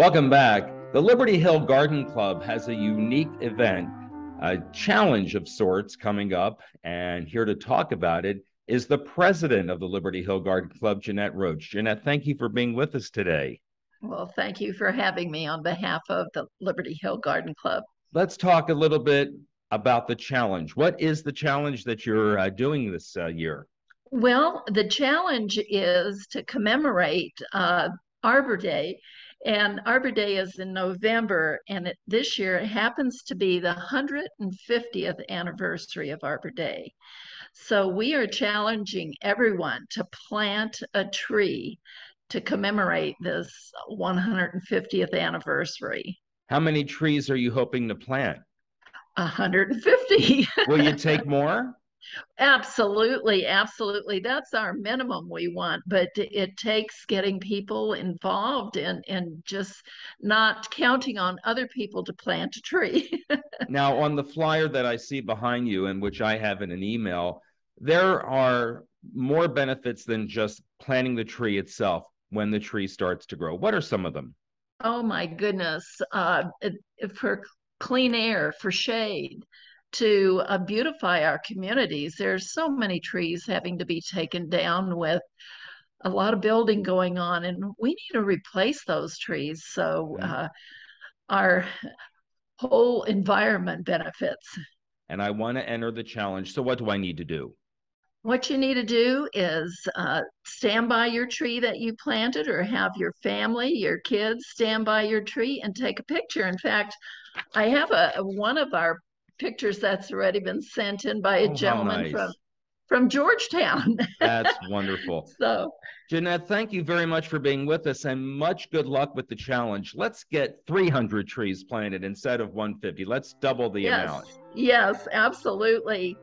Welcome back. The Liberty Hill Garden Club has a unique event, a challenge of sorts coming up. And here to talk about it is the president of the Liberty Hill Garden Club, Jeanette Roach. Jeanette, thank you for being with us today. Well, thank you for having me on behalf of the Liberty Hill Garden Club. Let's talk a little bit about the challenge. What is the challenge that you're uh, doing this uh, year? Well, the challenge is to commemorate uh, Arbor Day and Arbor Day is in November, and it, this year it happens to be the 150th anniversary of Arbor Day. So we are challenging everyone to plant a tree to commemorate this 150th anniversary. How many trees are you hoping to plant? 150. Will you take more? Absolutely, absolutely. That's our minimum we want, but it takes getting people involved and and just not counting on other people to plant a tree. now, on the flyer that I see behind you and which I have in an email, there are more benefits than just planting the tree itself when the tree starts to grow. What are some of them? Oh my goodness. Uh, for clean air, for shade, to uh, beautify our communities. There's so many trees having to be taken down with a lot of building going on, and we need to replace those trees so uh, our whole environment benefits. And I want to enter the challenge. So, what do I need to do? What you need to do is uh, stand by your tree that you planted, or have your family, your kids stand by your tree and take a picture. In fact, I have a one of our pictures that's already been sent in by a oh, gentleman nice. from from Georgetown. That's wonderful. so, Jeanette, thank you very much for being with us and much good luck with the challenge. Let's get 300 trees planted instead of 150. Let's double the yes, amount. Yes, absolutely.